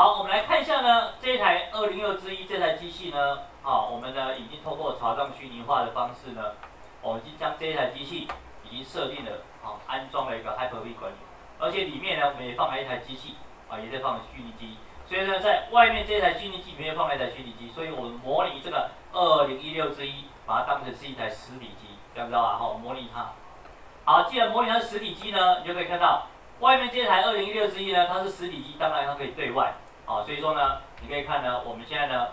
好，我们来看一下呢，这一台二零六之一这台机器呢，啊，我们呢已经通过查账虚拟化的方式呢，我们已经将这一台机器已经设定了啊，安装了一个 Hyper-V 管理，而且里面呢，我们也放了一台机器啊，也在放虚拟机，所以呢，在外面这台虚拟机里面放了一台虚拟机，所以我们模拟这个二零一六之一，把它当成是一台实体机，这样知道吧？好，模拟它。好，既然模拟它是实体机呢，你就可以看到外面这台二零一六之一呢，它是实体机，当然它可以对外，啊，所以说呢，你可以看呢，我们现在呢，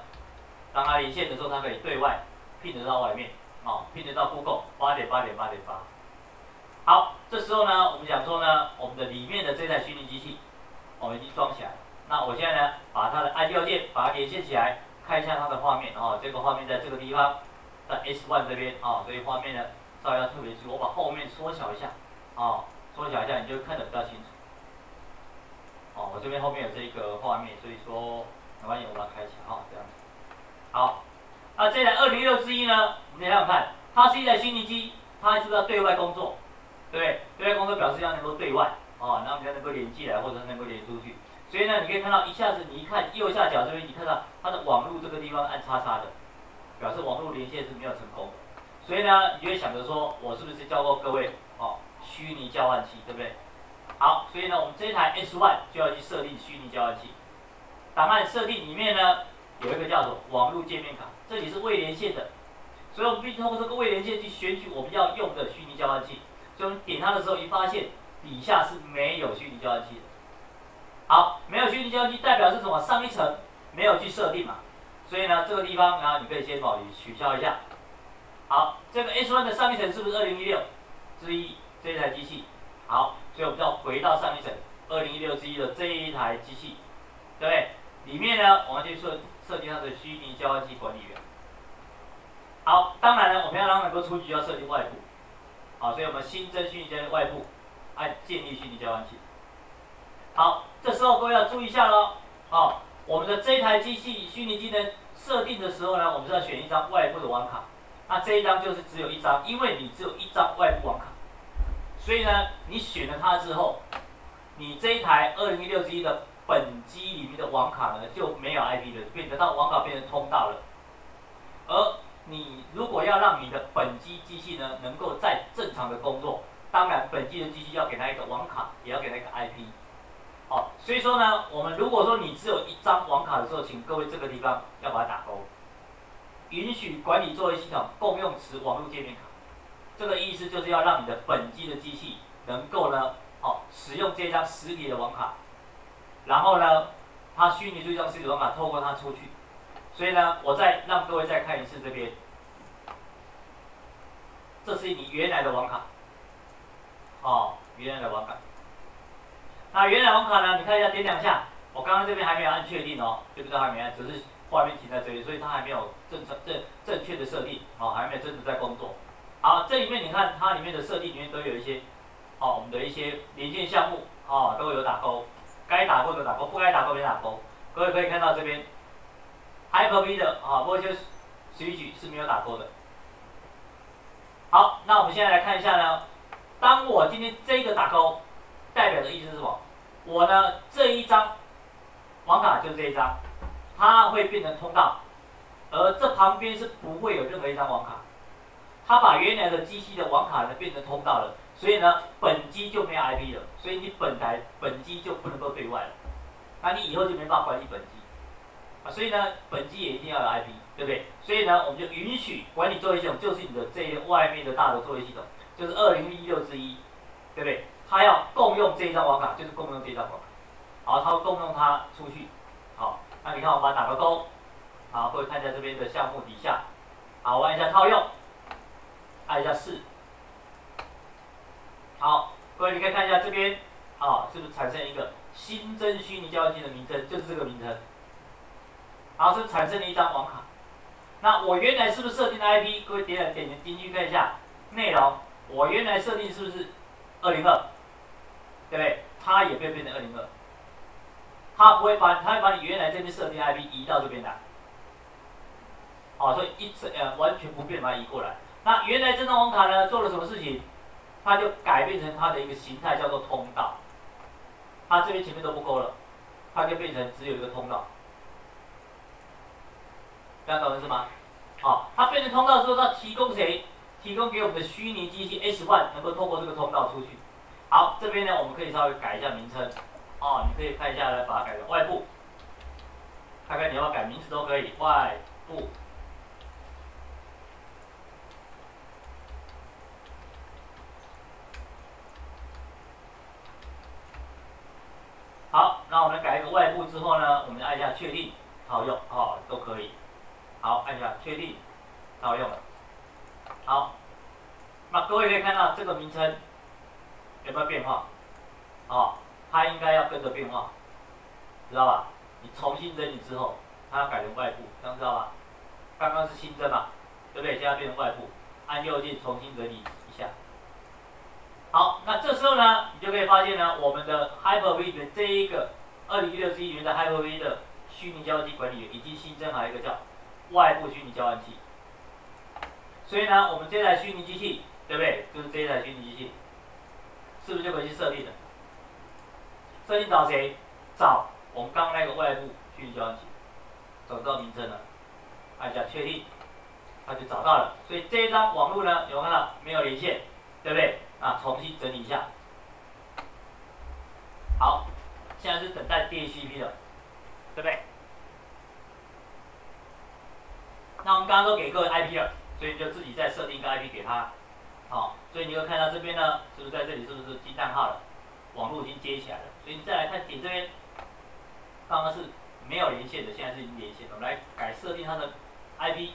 当它连线的时候，它可以对外拼得到外面，啊，拼得到 Google 八点八点八点八。好，这时候呢，我们讲说呢，我们的里面的这台虚拟机器，我们已经装起来。那我现在呢，把它的 I D 键把它连线起来，看一下它的画面，啊，这个画面在这个地方，在 S one 这边，啊，所以画面呢。稍微要特别注意，我把后面缩小一下，啊，缩小一下，你就看得比较清楚。哦，我这边后面有这一个画面，所以说没关系，我把它开起来，哈，这样子。好，那这台二零六之一呢，我们想想看，它是一台虚拟机，它是不是要对外工作？对不对？对外工作表示要能够对外，哦，然后才能够连进来，或者是能够连出去。所以呢，你可以看到一下子，你一看右下角这边，你看到它的网络这个地方按叉叉的，表示网络连线是没有成功的。所以呢，你就会想着说，我是不是教过各位哦，虚拟交换器，对不对？好，所以呢，我们这台 S1 就要去设定虚拟交换器。档案设定里面呢，有一个叫做网络界面卡，这里是未连线的，所以我们必须通过这个未连线去选取我们要用的虚拟交换器。所以我们点它的时候，一发现底下是没有虚拟交换器的。好，没有虚拟交换器代表是什么？上一层没有去设定嘛。所以呢，这个地方然后，你可以先保留取消一下。好，这个 S one 的上一层是不是二零一六之一这一台机器？好，所以我们要回到上一层二零一六之一的这一台机器，对不对？里面呢，我们就设设计它的虚拟交换器管理员。好，当然呢，我们要让能够出去，要设计外部。好，所以我们新增虚拟交换外部，按建立虚拟交换器。好，这时候各位要注意一下喽。好，我们的这一台机器虚拟机能设定的时候呢，我们是要选一张外部的网卡。那这一张就是只有一张，因为你只有一张外部网卡，所以呢，你选了它之后，你这一台二零一六 G 的本机里面的网卡呢就没有 IP 了，变得到网卡变成通道了。而你如果要让你的本机机器呢能够再正常的工作，当然本机的机器要给它一个网卡，也要给它一个 IP。好，所以说呢，我们如果说你只有一张网卡的时候，请各位这个地方要把它打勾。允许管理作业系统共用此网络界面卡，这个意思就是要让你的本机的机器能够呢，哦，使用这张实体的网卡，然后呢，它虚拟出一张实体网卡，透过它出去。所以呢，我再让各位再看一次这边，这是你原来的网卡，哦，原来的网卡。那原来网卡呢？你看一下，点两下，我刚刚这边还没有按确定哦，对不对？还没按，只是。画面停在这里，所以它还没有正常正正确的设定，哦，还没有真的在工作。好，这里面你看它里面的设定里面都有一些，哦，我们的一些连线项目，哦，都有打勾，该打勾的打勾，不该打勾没打勾。各位可以看到这边，Hyper-V 的啊，某些随举是没有打勾的。好，那我们现在来看一下呢，当我今天这个打勾，代表的意思是什么？我呢这一张网卡就是这一张。它会变成通道，而这旁边是不会有任何一张网卡。它把原来的机器的网卡呢变成通道了，所以呢本机就没有 IP 了，所以你本台本机就不能够对外了。那你以后就没办法管理本机啊，所以呢本机也一定要有 IP，对不对？所以呢我们就允许管理作业系统就是你的这外面的大的作业系统，就是二零一六之一，对不对？它要共用这一张网卡，就是共用这一张网卡，好，它共用它出去，好。那你看，我把它打个勾，好，各位看一下这边的项目底下，好，我按一下套用，按一下四，好，各位你可以看一下这边，啊，是不是产生一个新增虚拟交换机的名称，就是这个名称，然后，是产生了一张网卡。那我原来是不是设定的 IP？各位点点点进去看一下内容，我原来设定是不是二零二？对不对？它也变变成二零二。它不会把，它会把你原来这边设定的 IP 移到这边来，哦，所以一直呃完全不变把它移过来。那原来这张网卡呢做了什么事情？它就改变成它的一个形态，叫做通道。它这边前面都不勾了，它就变成只有一个通道，大家懂意思吗？好，它变成通道之后，它提供谁？提供给我们的虚拟机器 S one 能够透过这个通道出去。好，这边呢，我们可以稍微改一下名称，哦，你可以看一下来，把它改成外部，看看你要要改名字都可以，外部。好，那我们改一个外部之后呢，我们按一下确定，好用，哦，都可以。好，按下确定，好用。好，那各位可以看到这个名称有没有变化？哦，它应该要跟着变化，知道吧？你重新整理之后，它要改成外部，这样知道吧？刚刚是新增嘛，对不对？现在变成外部，按右键重新整理一下。好，那这时候呢，你就可以发现呢，我们的 Hyper-V 的这一个二零一六 C 年的 Hyper-V 的虚拟交换器管理员已经新增了一个叫外部虚拟交换器。所以呢，我们这台虚拟机器，对不对？就是这台虚拟机器，是不是就可以去设定的？设定找谁？找我们刚刚那个外部虚拟交换器，找到名称了，按下确定，它就找到了。所以这一张网络呢，有看到没有连线，对不对？啊，重新整理一下。好，现在是等待 DHCP 的，对不对？那我们刚刚都给各位 IP 了，所以你就自己再设定一个 IP 给他。好，所以你会看到这边呢，是不是在这里是不是惊叹号了？网络已经接起来了。所以你再来看点这边，刚刚是没有连线的，现在是已经连线了。我们来改设定它的 IP。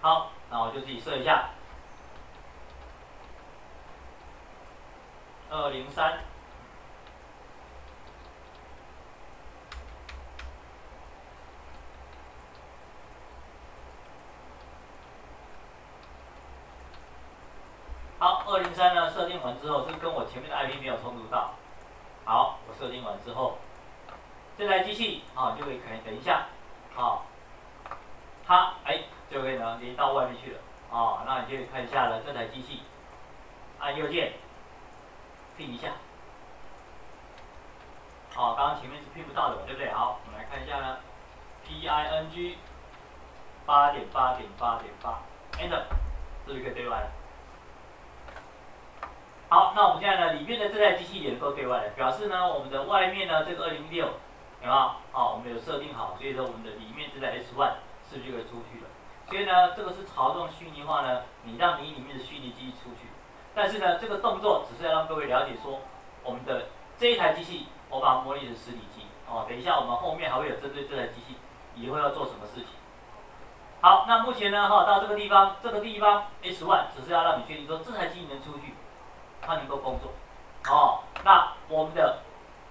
好。那我就自己设一下，二零三，好，二零三呢设定完之后是跟我前面的 IP 没有冲突到，好，我设定完之后，这台机器啊就可以可以等一下，啊，它哎。就可以呢连到外面去了啊，那你就看一下了这台机器，按右键拼一下，哦，刚刚前面是拼不到的，对不对？好，我们来看一下呢，P I N G 八点八点八点八，Enter，是不是可以对外？好，那我们现在呢里面的这台机器也能够对外了，表示呢我们的外面呢这个二零六，有没有？好，我们有设定好，所以说我们的里面这台 S one 是不是就可以出去了？所以呢，这个是朝这种虚拟化呢，你让你里面的虚拟机出去，但是呢，这个动作只是要让各位了解说，我们的这一台机器，我把它模拟成实体机，哦，等一下我们后面还会有针对这台机器以后要做什么事情。好，那目前呢，哈，到这个地方，这个地方 S one 只是要让你确定说这台机器能出去，它能够工作，哦，那我们的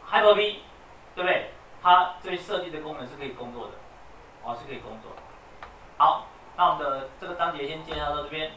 Hyper-V，对不对？它这设计的功能是可以工作的，哦，是可以工作的。好。那我们的这个章节先介绍到这边。